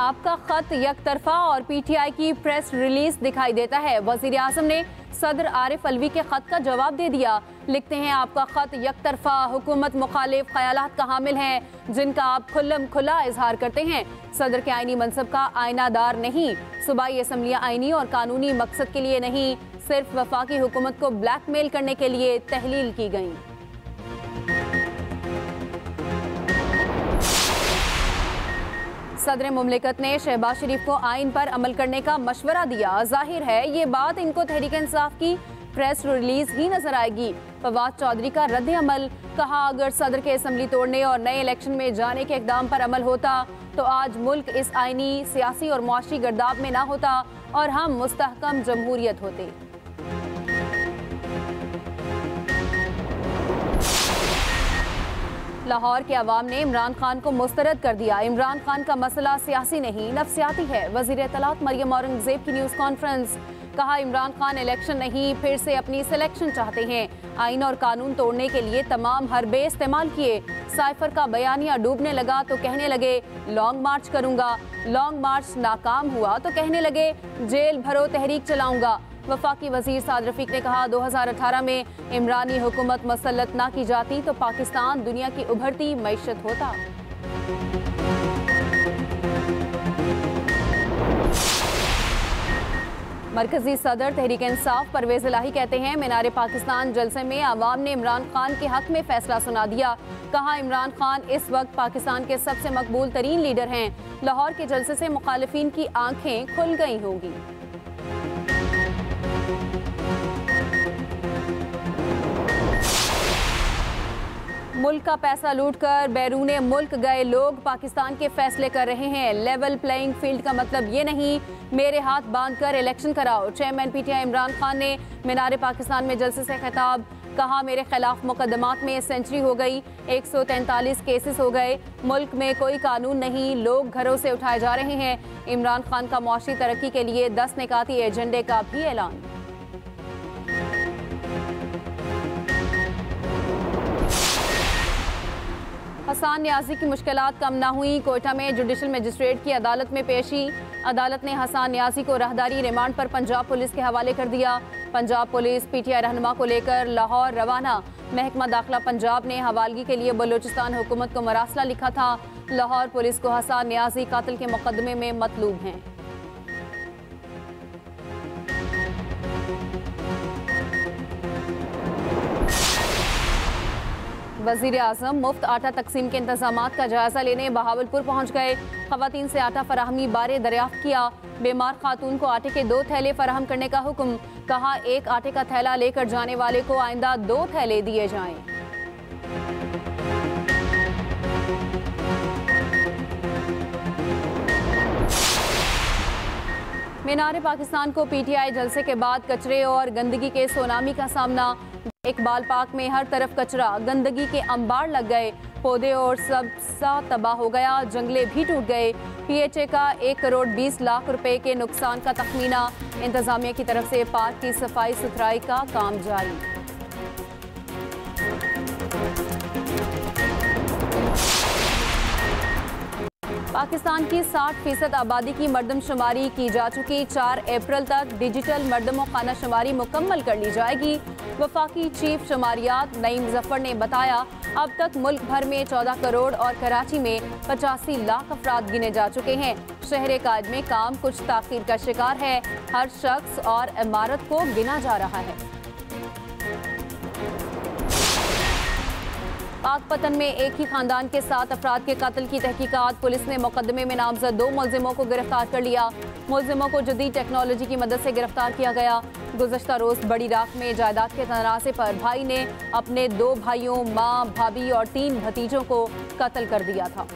आपका खत यक तरफा और पीटीआई की प्रेस रिलीज़ दिखाई देता है। वज़ीर आज़म ने सदर आरिफ अलवी के खत का जवाब दे दिया। लिखते हैं, आपका खत यक तरफा हुकूमत मुखालिफ ख्याल का हामिल हैं, जिनका आप खुल्लम खुला इजहार करते हैं। सदर के आईनी मनसब का आयनादार नहीं, सूबाई असम्बलियाँ आईनी और कानूनी मकसद के लिए नहीं, सिर्फ़ वफाकी हुकूमत को ब्लैकमेल करने के लिए तहलील की गई। सदर मुमलिकत ने शहबाज शरीफ को आइन पर अमल करने का मशवरा दिया। ज़ाहिर है, ये बात इनको तहरीक इंसाफ की प्रेस रिलीज़ ही नज़र आएगी। फवाद चौधरी का रद्द अमल, कहा अगर सदर के असम्बली तोड़ने और नए इलेक्शन में जाने के इकदाम पर अमल होता तो आज मुल्क इस आइनी, सियासी और मुआशी गर्दाब में ना होता और हम मुस्तकम जमहूरियत होते। लाहौर के अवाम ने इमरान खान को मुस्तरद कर दिया। इमरान खान का मसला सियासी नहीं, नफसियाती है। वज़ीर तलाक मरियम औरंगज़ेब की न्यूज़ कॉन्फ्रेंस। कहा, इमरान खान इलेक्शन नहीं, फिर से अपनी सिलेक्शन चाहते हैं। आइन और कानून तोड़ने के लिए तमाम हरबे इस्तेमाल किए। साइफर का बयानिया डूबने लगा तो कहने लगे, लॉन्ग मार्च करूँगा। लॉन्ग मार्च नाकाम हुआ तो कहने लगे, जेल भरो तहरीक चलाऊँगा। वफाकी वज़ीर साद रफीक ने कहा 2018 में इमरानी हुकूमत मसलत ना की जाती तो पाकिस्तान दुनिया की उभरती मीशत होता। मरकजी सदर तहरीक इंसाफ परवेज इलाही कहते हैं, मीनार पाकिस्तान जलसे में आवाम ने इमरान खान के हक में फैसला सुना दिया। कहा, इमरान खान इस वक्त पाकिस्तान के सबसे मकबूल तरीन लीडर हैं। लाहौर के जलसे से मुखालफी की आँखें खुल गई होंगी। मुल्क का पैसा लूटकर बैरून मुल्क गए लोग पाकिस्तान के फैसले कर रहे हैं। लेवल प्लेइंग फ़ील्ड का मतलब ये नहीं, मेरे हाथ बांधकर इलेक्शन कराओ। चेयरमैन पीटीआई इमरान खान ने मीनार पाकिस्तान में जलसे से खिताब कहा, मेरे खिलाफ मुकदमात में सेंचुरी हो गई 143 केसेस हो गए। मुल्क में कोई कानून नहीं, लोग घरों से उठाए जा रहे हैं। इमरान खान का मुआशी तरक्की के लिए दस निकाती एजेंडे का भी ऐलान। हसान न्याजी की मुश्किल कम ना हुई। कोयटा में जुडिशल मजिस्ट्रेट की अदालत में पेशी। अदालत ने हसान न्याजी को राहदारी रिमांड पर पंजाब पुलिस के हवाले कर दिया। पंजाब पुलिस पीटीआई रहनुमा को लेकर लाहौर रवाना। महकमा दाखिला पंजाब ने हवालगी के लिए बलूचिस्तान हुकूमत को मरासला लिखा था। लाहौर पुलिस को हसान न्याजी कातिल के मुकदमे में मतलूब हैं। वज़ीर अजम मुफ़्त आटा तकसीम के इंतज़ाम का जायजा लेने बहावलपुर पहुँच गए। खातन से आटा फराहमी बारे दरियाफ्त किया। बीमार खातून को आटे के दो थैले फराहम करने का हुक्म। कहा, एक आटे का थैला लेकर जाने वाले को आइंदा दो थैले दिए जाएँ। मीनार पाकिस्तान को पीटीआई जलसे के बाद कचरे और गंदगी के सोनामी का सामना। इकबाल पार्क में हर तरफ़ कचरा, गंदगी के अंबार लग गए। पौधे और सब सा तबाह हो गया, जंगले भी टूट गए। पीएचए का एक करोड़ बीस लाख रुपए के नुकसान का तखमीना। इंतजामिया की तरफ़ से पार्क की सफ़ाई सुथराई का काम जारी। पाकिस्तान की 60 फ़ीसद आबादी की मरदमशुमारी की जा चुकी। चार अप्रैल तक डिजिटल मरदम खाना शुमारी मुकम्मल कर ली जाएगी। वफाकी चीफ शुमारियात नईम ज़फ़र ने बताया, अब तक मुल्क भर में 14 करोड़ और कराची में पचासी लाख अफराद गिने जा चुके हैं। शहर कायद में काम कुछ ताखिर का शिकार है। हर शख्स और इमारत को गिना जा रहा है। पाकपतन में एक ही खानदान के सात अफराद के कत्ल की तहकीकात। पुलिस ने मुकदमे में नामजद दो मुलजिमों को गिरफ़्तार कर लिया। मुलजिमों को जदीद टेक्नोलॉजी की मदद से गिरफ़्तार किया गया। गुजशत रोज बड़ी राख में जायदाद के तनाज़े पर भाई ने अपने दो भाइयों, माँ, भाभी और तीन भतीजों को कत्ल कर दिया था।